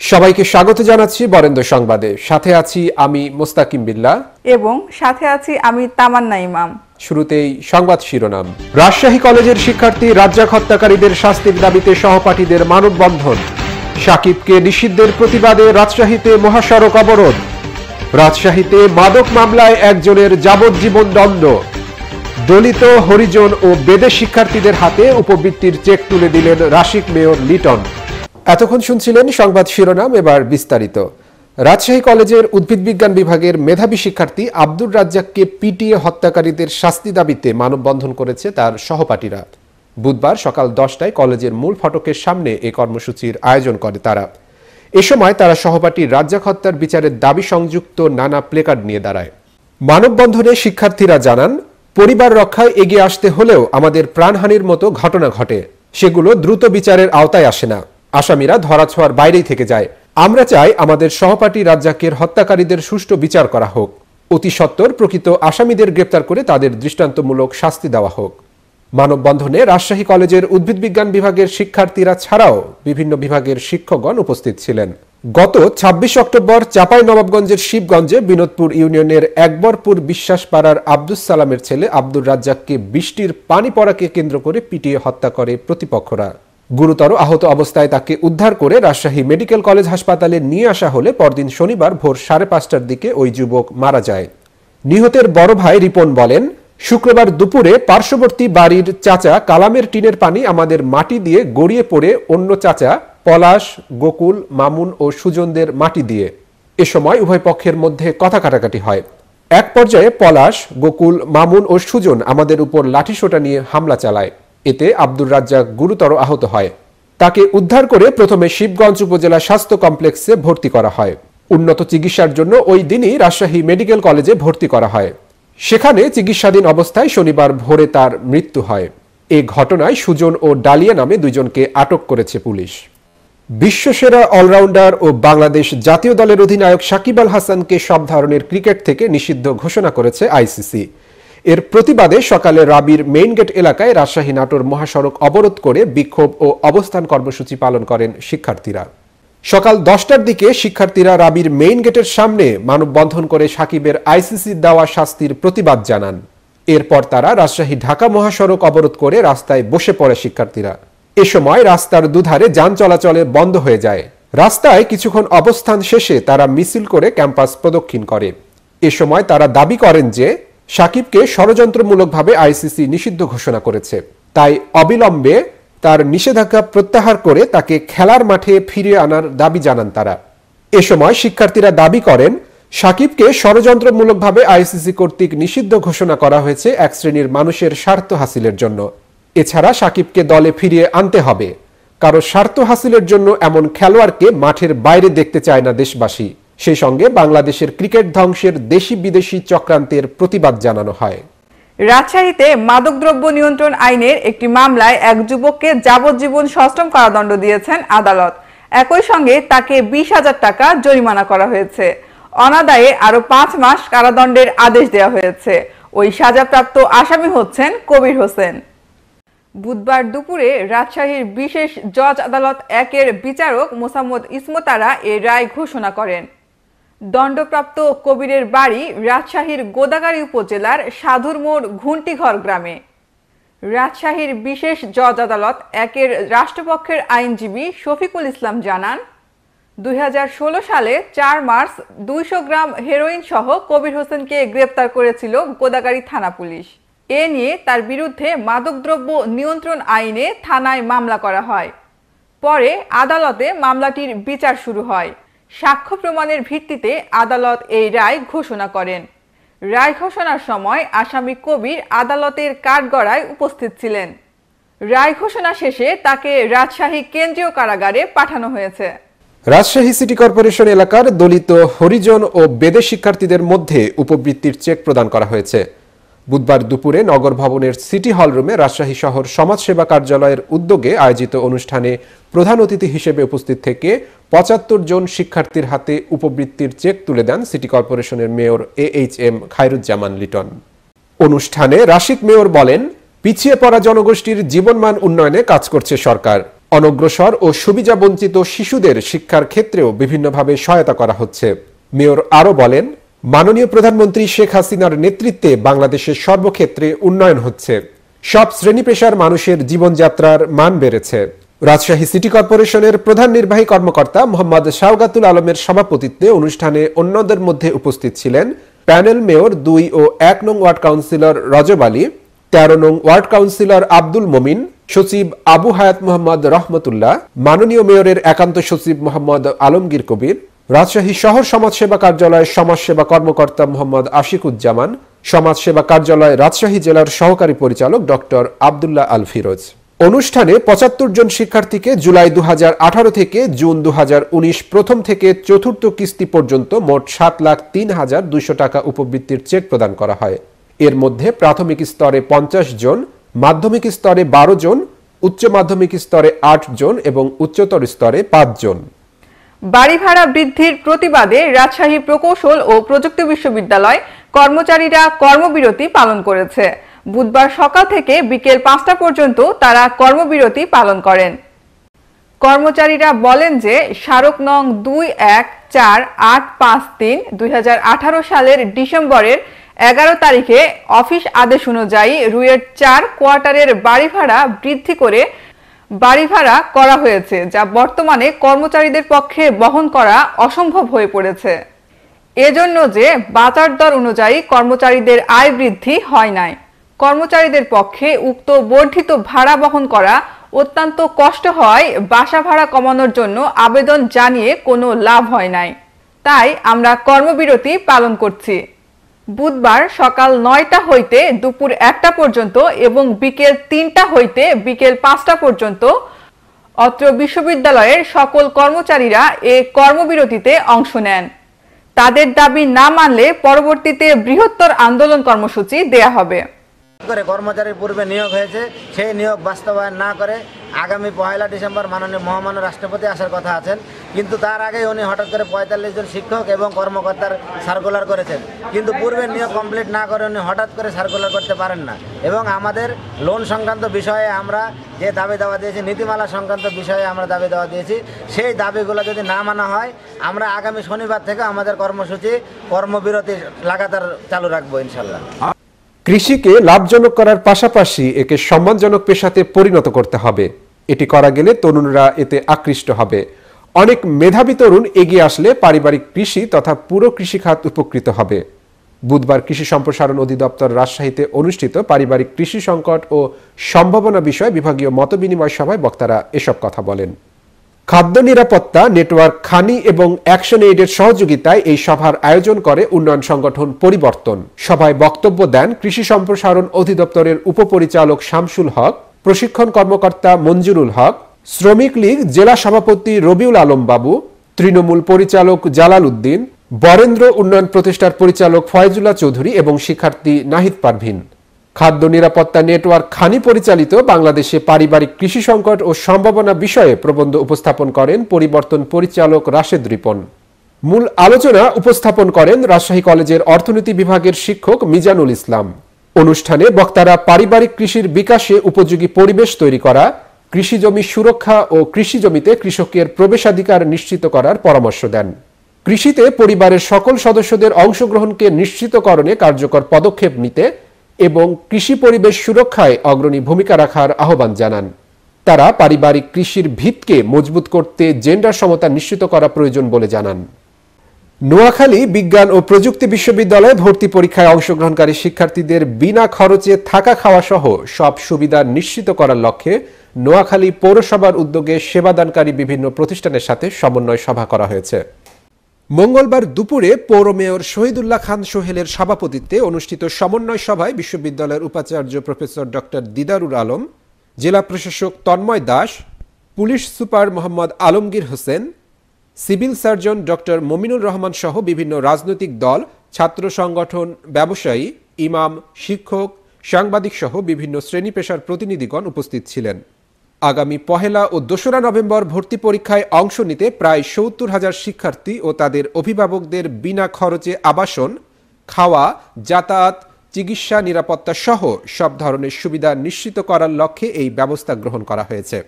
সবাইকে স্বাগত জানাচ্ছি বরেন্দ্র সংবাদে। সাথে আছি আমি মোস্তাকিম বিল্লা। এবং সাথে আছি আমি তামান্না ইমাম। শুরুতেই সংবাদ শিরোনাম। রাজশাহী কলেজের শিক্ষার্থী রাজ্জাক হত্যাকারীদের শাস্তির দাবিতে সহপাঠীদের মানববন্ধন। সাকিবকে নিষিদ্ধের প্রতিবাদে রাজশাহীতে মহাসড়ক অবরোধ। রাজশাহীতে মাদক মামলায় একজনের যাবজ্জীবন দণ্ড। দলিত হরিজন ও বেদে শিক্ষার্থীদের হাতে উপবৃত্তির চেক তুলে দিলেন রাশিক মেয়র লিটন। এতক্ষণ শুনছিলেন সংবাদ শিরোনাম, এবার বিস্তারিত। রাজশাহী কলেজের উদ্ভিদ বিজ্ঞান বিভাগের মেধাবী শিক্ষার্থী আব্দুর রাজ্জাককে পিটিএ হত্যাকারীদের শাস্তি দাবিতে মানববন্ধন করেছে তার সহপাঠীরা। বুধবার সকাল দশটায় কলেজের মূল ফটকের সামনে এ কর্মসূচির আয়োজন করে তারা। এ সময় তারা সহপাঠী রাজ্জাক হত্যার বিচারের দাবি সংযুক্ত নানা প্লেকার্ড নিয়ে দাঁড়ায়। মানববন্ধনে শিক্ষার্থীরা জানান, পরিবার রক্ষায় এগিয়ে আসতে হলেও আমাদের প্রাণহানির মতো ঘটনা ঘটে। সেগুলো দ্রুত বিচারের আওতায় আসে না। আসামিরা ধরাছোঁয়ার বাইরেই থেকে যায়। আমরা চাই আমাদের সহপাঠী রাজ্জাকের হত্যাকারীদের সুষ্ঠু বিচার করা হোক। অতি সত্বর প্রকৃত আসামিদের গ্রেপ্তার করে তাদের দৃষ্টান্তমূলক শাস্তি দেওয়া হোক। মানববন্ধনে রাজশাহী কলেজের উদ্ভিদ বিজ্ঞান বিভাগের শিক্ষার্থীরা ছাড়াও বিভিন্ন বিভাগের শিক্ষকগণ উপস্থিত ছিলেন। গত ২৬ অক্টোবর চাপাই নবাবগঞ্জের শিবগঞ্জে বিনোদপুর ইউনিয়নের একবরপুর বিশ্বাসপাড়ার আব্দুস সালামের ছেলে আব্দুর রাজ্জাককে বৃষ্টির পানি পড়াকে কেন্দ্র করে পিটিয়ে হত্যা করে প্রতিপক্ষরা। গুরুতর আহত অবস্থায় তাকে উদ্ধার করে রাজশাহী মেডিকেল কলেজ হাসপাতালে নিয়ে আসা হলে পরদিন শনিবার ভোর সাড়ে পাঁচটার দিকে ওই যুবক মারা যায়। নিহতের বড় ভাই রিপন বলেন, শুক্রবার দুপুরে পার্শ্ববর্তী বাড়ির চাচা কালামের টিনের পানি আমাদের মাটি দিয়ে গড়িয়ে পড়ে অন্য চাচা পলাশ, গোকুল, মামুন ও সুজনদের মাটি দিয়ে। এ সময় উভয় পক্ষের মধ্যে কথা কাটাকাটি হয়। এক পর্যায়ে পলাশ, গোকুল, মামুন ও সুজন আমাদের উপর লাঠিসোঁটা নিয়ে হামলা চালায়। এতে আব্দুর রাজ্জাক গুরুতর আহত হয়। তাকে উদ্ধার করে প্রথমে শিবগঞ্জ উপজেলা স্বাস্থ্য কমপ্লেক্সে ভর্তি করা হয়। উন্নত চিকিৎসার জন্য ওই দিনই রাজশাহী মেডিকেল কলেজে ভর্তি করা হয়। সেখানে চিকিৎসাধীন অবস্থায় শনিবার ভোরে তার মৃত্যু হয়। এ ঘটনায় সুজন ও ডালিয়া নামে দুজনকে আটক করেছে পুলিশ। বিশ্বসেরা অলরাউন্ডার ও বাংলাদেশ জাতীয় দলের অধিনায়ক সাকিব আল হাসানকে সব ধরনের ক্রিকেট থেকে নিষিদ্ধ ঘোষণা করেছে আইসিসি। এর প্রতিবাদে সকালে রাবির মেইন গেট এলাকায় রাজশাহী নাটোর মহাসড়ক অবরোধ করে বিক্ষোভ ও অবস্থান কর্মসূচি পালন করেন শিক্ষার্থীরা। সকাল দশটার দিকে শিক্ষার্থীরা রাবির মেইন গেটের সামনে মানববন্ধন করে সাকিবের আইসিসির দেওয়া শাস্তির প্রতিবাদ জানান। এরপর তারা রাজশাহী ঢাকা মহাসড়ক অবরোধ করে রাস্তায় বসে পড়ে শিক্ষার্থীরা। এ সময় রাস্তার দুধারে যান চলাচলে বন্ধ হয়ে যায়। রাস্তায় কিছুক্ষণ অবস্থান শেষে তারা মিছিল করে ক্যাম্পাস প্রদক্ষিণ করে। এ সময় তারা দাবি করেন যে সাকিবকে ষড়যন্ত্রমূলকভাবে আইসিসি নিষিদ্ধ ঘোষণা করেছে। তাই অবিলম্বে তার নিষেধাজ্ঞা প্রত্যাহার করে তাকে খেলার মাঠে ফিরিয়ে আনার দাবি জানান তারা। এ সময় শিক্ষার্থীরা দাবি করেন, সাকিবকে ষড়যন্ত্রমূলকভাবে আইসিসি কর্তৃক নিষিদ্ধ ঘোষণা করা হয়েছে এক শ্রেণির মানুষের স্বার্থ হাসিলের জন্য। এছাড়া সাকিবকে দলে ফিরিয়ে আনতে হবে। কারও স্বার্থ হাসিলের জন্য এমন খেলোয়াড়কে মাঠের বাইরে দেখতে চায় না দেশবাসী। সেই সঙ্গে বাংলাদেশের ক্রিকেট ধ্বংসের দেশি বিদেশি চক্রান্তের প্রতিবাদ জানানো হয়। রাজশাহীতে মাদকদ্রব্য নিয়ন্ত্রণ আইনের একটি মামলায় এক যুবককে যাবজ্জীবন সশ্রম কারাদণ্ড দিয়েছেন আদালত। একই সঙ্গে তাকে বিশ হাজার টাকা জরিমানা করা হয়েছে। অনাদায়ে আরও পাঁচ মাস কারাদণ্ডের আদেশ দেওয়া হয়েছে। ওই সাজাপ্রাপ্ত আসামি হচ্ছেন কবির হোসেন। বুধবার দুপুরে রাজশাহীর বিশেষ জজ আদালত একের বিচারক মোসাম্মদ ইসমতারা এ রায় ঘোষণা করেন। দণ্ডপ্রাপ্ত কবিরের বাড়ি রাজশাহীর গোদাগাড়ি উপজেলার সাধুর মোড় ঘুন্টিঘর গ্রামে। রাজশাহীর বিশেষ জজ আদালত একের রাষ্ট্রপক্ষের আইনজীবী শফিকুল ইসলাম জানান, দুই হাজার ষোলো সালে চার মার্চ দুইশো গ্রাম হেরোইন সহ কবির হোসেনকে গ্রেপ্তার করেছিল গোদাগাড়ি থানা পুলিশ। এ নিয়ে তার বিরুদ্ধে মাদকদ্রব্য নিয়ন্ত্রণ আইনে থানায় মামলা করা হয়। পরে আদালতে মামলাটির বিচার শুরু হয়। সাক্ষ্য প্রমাণের ভিত্তিতে আদালত এই রায় ঘোষণা করেন। রায় ঘোষণার সময় আসামি কবির আদালতের কাঠগড়ায় উপস্থিত ছিলেন। রায় ঘোষণা শেষে তাকে রাজশাহী কেন্দ্রীয় কারাগারে পাঠানো হয়েছে। রাজশাহী সিটি কর্পোরেশন এলাকার দলিত হরিজন ও বেদে শিক্ষার্থীদের মধ্যে উপবৃত্তির চেক প্রদান করা হয়েছে। বুধবার দুপুরে নগর ভবনের সিটি হল রুমে রাজশাহী শহর সমাজসেবা কার্যালয়ের উদ্যোগে আয়োজিত অনুষ্ঠানে প্রধান অতিথি হিসেবে উপস্থিত থেকে পঁচাত্তর জন শিক্ষার্থীর হাতে উপবৃত্তির চেক তুলে দেন সিটি কর্পোরেশনের mayor A H M Khairuzzaman Liton. অনুষ্ঠানে রাশিক মেয়র বলেন, পিছিয়ে পড়া জনগোষ্ঠীর জীবনমান উন্নয়নে কাজ করছে সরকার। অনগ্রসর ও সুবিধা বঞ্চিত শিশুদের শিক্ষার ক্ষেত্রেও বিভিন্নভাবে সহায়তা করা হচ্ছে। মেয়র আরও বলেন মাননীয় প্রধানমন্ত্রী শেখ হাসিনার নেতৃত্বে বাংলাদেশের সর্বক্ষেত্রে উন্নয়ন হচ্ছে। সব শ্রেণি পেশার মানুষের জীবনযাত্রার মান বেড়েছে। রাজশাহী সিটি কর্পোরেশনের প্রধান নির্বাহী কর্মকর্তা মোহাম্মদ শাওগাতুল আলমের সভাপতিত্বে অনুষ্ঠানে অন্যদের মধ্যে উপস্থিত ছিলেন প্যানেল মেয়র দুই ও এক নং ওয়ার্ড কাউন্সিলর রজব আলী, তেরো নং ওয়ার্ড কাউন্সিলর আব্দুল মমিন, সচিব আবু হায়াত মোহাম্মদ রহমতুল্লাহ, মাননীয় মেয়রের একান্ত সচিব মোহাম্মদ আলমগীর কবির রাজশাহী শহর সমাজসেবা কার্যালয়ের সমাজসেবা কর্মকর্তা মোহাম্মদ আশিকুজ্জামান, সমাজসেবা কার্যালয় রাজশাহী জেলার সহকারী পরিচালক ডক্টর আবদুল্লাহ আল ফিরোজ। অনুষ্ঠানে পঁচাত্তর জন শিক্ষার্থীকে জুলাই দু হাজার আঠারো থেকে জুন দু হাজার উনিশ প্রথম থেকে চতুর্থ কিস্তি পর্যন্ত মোট সাত লাখ তিন হাজার দুশো টাকা উপবৃত্তির চেক প্রদান করা হয়। এর মধ্যে প্রাথমিক স্তরে পঞ্চাশ জন, মাধ্যমিক স্তরে বারো জন, উচ্চ মাধ্যমিক স্তরে আট জন এবং উচ্চতর স্তরে পাঁচ জন। বাড়ি ভাড়া বৃদ্ধির প্রতিবাদে রাজশাহী প্রকৌশল ও প্রযুক্তি বিশ্ববিদ্যালয় কর্মচারীরা কর্মবিরতি পালন করেছে। বুধবার সকাল থেকে বিকেল পাঁচটা পর্যন্ত তারা কর্মবিরতি পালন করেন। কর্মচারীরা বলেন যে স্মারক নং দুই এক চার আট পাঁচ তিন দুই সালের ডিসেম্বরের এগারো তারিখে অফিস আদেশ অনুযায়ী রুয়েট চার কোয়ার্টারের বাড়ি ভাড়া বৃদ্ধি করে বাড়ি ভাড়া করা হয়েছে, যা বর্তমানে কর্মচারীদের পক্ষে বহন করা অসম্ভব হয়ে পড়েছে। এজন্য যে বাজার দর অনুযায়ী কর্মচারীদের আয় বৃদ্ধি হয় নাই, কর্মচারীদের পক্ষে উক্ত বর্ধিত ভাড়া বহন করা অত্যন্ত কষ্ট হয়, বাসা ভাড়া কমানোর জন্য আবেদন জানিয়ে কোনো লাভ হয় নাই। তাই আমরা কর্মবিরতি পালন করছি। বুধবার সকাল নয়টা হইতে দুপুর একটা পর্যন্ত এবং বিকেল তিনটা হইতে বিকেল পাঁচটা পর্যন্ত অত্র বিশ্ববিদ্যালয়ের সকল কর্মচারীরা এ কর্মবিরতিতে অংশ নেন। তাদের দাবি না মানলে পরবর্তীতে বৃহত্তর আন্দোলন কর্মসূচি দেয়া হবে। করে কর্মচারীর পূর্বে নিয়োগ হয়েছে, সেই নিয়োগ বাস্তবায়ন না করে আগামী পয়লা ডিসেম্বর মাননীয় মহামান্য রাষ্ট্রপতি আসার কথা আছেন। কিন্তু তার আগে উনি হঠাৎ করে পঁয়তাল্লিশ জন শিক্ষক এবং কর্মকর্তার সার্কুলার করেছেন। কিন্তু পূর্বের নিয়োগ কমপ্লিট না করে উনি হঠাৎ করে সার্কুলার করতে পারেন না। এবং আমাদের লোন সংক্রান্ত বিষয়ে আমরা যে দাবি দেওয়া দিয়েছি, নীতিমালা সংক্রান্ত বিষয়ে আমরা দাবি দেওয়া দিয়েছি, সেই দাবিগুলো যদি না মানা হয়, আমরা আগামী শনিবার থেকে আমাদের কর্মসূচি কর্মবিরতি লাগাতার চালু রাখব ইনশাল্লাহ কৃষিকে লাভজনক করার পাশাপাশি একে সম্মানজনক পেশাতে পরিণত করতে হবে। এটি করা গেলে তরুণরা এতে আকৃষ্ট হবে। অনেক মেধাবী তরুণ এগিয়ে আসলে পারিবারিক কৃষি তথা পুরো কৃষিখাত উপকৃত হবে। বুধবার কৃষি সম্প্রসারণ অধিদপ্তর রাজশাহীতে অনুষ্ঠিত পারিবারিক কৃষি সংকট ও সম্ভাবনা বিষয়ে বিভাগীয় মতবিনিময় সভায় বক্তারা এসব কথা বলেন। খাদ্য নিরাপত্তা, নেটওয়ার্ক, খানি এবং অ্যাকশন এইডের সহযোগিতায় এই সভার আয়োজন করে উন্নয়ন সংগঠন পরিবর্তন। সভায় বক্তব্য দেন কৃষি সম্প্রসারণ অধিদপ্তরের উপপরিচালক শামসুল হক, প্রশিক্ষণ কর্মকর্তা মঞ্জুরুল হক শ্রমিক লীগ জেলা সভাপতি রবিউল আলম বাবু, তৃণমূল পরিচালক জালাল উদ্দিন, বরেন্দ্র উন্নয়ন প্রতিষ্ঠার পরিচালক ফয়জুল্লাহ চৌধুরী এবং শিক্ষার্থী নাহিদ পারভিন। খাদ্য নিরাপত্তা নেটওয়ার্ক খানি পরিচালিত বাংলাদেশে পারিবারিক কৃষি সংকট ও সম্ভাবনা বিষয়ে প্রবন্ধ উপস্থাপন করেন পরিবর্তন পরিচালক রাশেদ রিপন। মূল আলোচনা উপস্থাপন করেন রাজশাহী কলেজের অর্থনীতি বিভাগের শিক্ষক মিজানুল ইসলাম। অনুষ্ঠানে বক্তারা পারিবারিক কৃষির বিকাশে উপযোগী পরিবেশ তৈরি করা কৃষি জমি সুরক্ষা ও কৃষি জমিতে কৃষকের প্রবেশাধিকার নিশ্চিত করার পরামর্শ দেন। কৃষিতে পরিবারের সকল সদস্যদের অংশগ্রহণকে নিশ্চিতকরণে কার্যকর পদক্ষেপ নিতে এবং কৃষি পরিবেশ সুরক্ষায় অগ্রণী ভূমিকা রাখার আহ্বান জানান। তারা পারিবারিক কৃষির ভিতকে মজবুত করতে জেন্ডার সমতা নিশ্চিত করা প্রয়োজন বলে জানান। নোয়াখালী বিজ্ঞান ও প্রযুক্তি বিশ্ববিদ্যালয়ে ভর্তি পরীক্ষায় অংশগ্রহণকারী শিক্ষার্থীদের বিনা খরচে থাকা খাওয়া সহ সব সুবিধা নিশ্চিত করার লক্ষ্যে নোয়াখালী পৌরসভার উদ্যোগে সেবাদানকারী বিভিন্ন প্রতিষ্ঠানের সাথে সমন্বয় সভা করা হয়েছে। মঙ্গলবার দুপুরে পৌর মেয়র শহীদুল্লাহ খান সোহেলের সভাপতিত্বে অনুষ্ঠিত সমন্বয় সভায় বিশ্ববিদ্যালয়ের উপাচার্য প্রফেসর ডক্টর দিদারুল আলম, জেলা প্রশাসক Tanmoy Das, police super Mohammad Alamgir Hossain civil surgeon doctor Mominur Rahman সহ বিভিন্ন রাজনৈতিক দল, ছাত্র সংগঠন, ব্যবসায়ী, ইমাম, শিক্ষক, সাংবাদিক সহ বিভিন্ন শ্রেণি পেশার প্রতিনিধিগণ উপস্থিত ছিলেন। আগামী পহেলা ও দোসরা নভেম্বর ভর্তি পরীক্ষায় অংশ নিতে প্রায় সত্তর হাজার শিক্ষার্থী ও তাদের অভিভাবকদের বিনা খরচে আবাসন, খাওয়া, যাতায়াত, চিকিৎসা নিরাপত্তা সহ সব ধরনের সুবিধা নিশ্চিত করার লক্ষ্যে এই ব্যবস্থা গ্রহণ করা হয়েছে।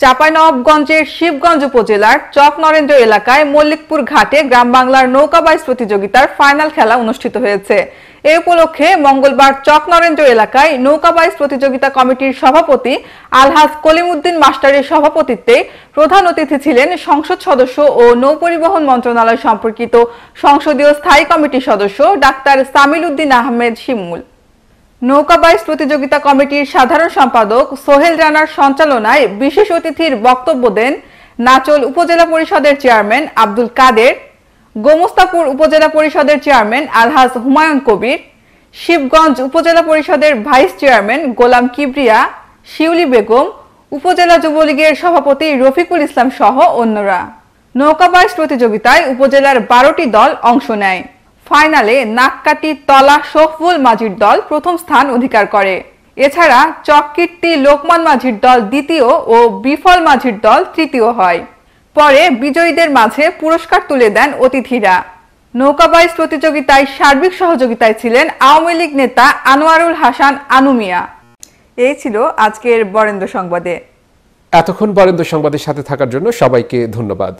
চাঁপাইনবাবগঞ্জের শিবগঞ্জ উপজেলার চক নরেন্দ্র এলাকায় মল্লিকপুর ঘাটে গ্রাম বাংলার নৌকাবাইজ প্রতিযোগিতার ফাইনাল খেলা অনুষ্ঠিত হয়েছে। এ উপলক্ষে মঙ্গলবার চক নরেন্দ্র এলাকায় নৌকাবাইজ প্রতিযোগিতা কমিটির সভাপতি আলহাজ কলিমুদ্দিন মাস্টারের সভাপতিত্বে প্রধান অতিথি ছিলেন সংসদ সদস্য ও নৌপরিবহন মন্ত্রণালয় সম্পর্কিত সংসদীয় স্থায়ী কমিটির সদস্য ডাক্তার সামিল উদ্দিন আহমেদ শিমুল। নৌকাবাইজ প্রতিযোগিতা কমিটির সাধারণ সম্পাদক সোহেল রানার সঞ্চালনায় বিশেষ অতিথির বক্তব্য দেন নাচল উপজেলা পরিষদের চেয়ারম্যান আব্দুল কাদের, গোমস্তাপুর উপজেলা পরিষদের চেয়ারম্যান আলহাজ হুমায়ুন কবির, শিবগঞ্জ উপজেলা পরিষদের ভাইস চেয়ারম্যান গোলাম কিবরিয়া, শিউলি বেগম, উপজেলা যুবলীগের সভাপতি রফিকুল ইসলাম সহ অন্যরা। নৌকাবাইজ প্রতিযোগিতায় উপজেলার বারোটি দল অংশ নেয়। ফাইনালে নাককাটি তলা শফুল মাঝির দল প্রথম স্থান অধিকার করে। এছাড়া চককীর্তি লোকমান মাঝির দল দ্বিতীয় ও বিফল মাঝির দল তৃতীয় হয়। পরে বিজয়ীদের মাঝে পুরস্কার তুলে দেন অতিথিরা। নৌকাবাইজ প্রতিযোগিতায় সার্বিক সহযোগিতায় ছিলেন আওয়ামী লীগ নেতা আনোয়ারুল হাসান আনুমিয়া এই ছিল আজকের বরেন্দ্র সংবাদে। এতক্ষণ বরেন্দ্র সংবাদের সাথে থাকার জন্য সবাইকে ধন্যবাদ।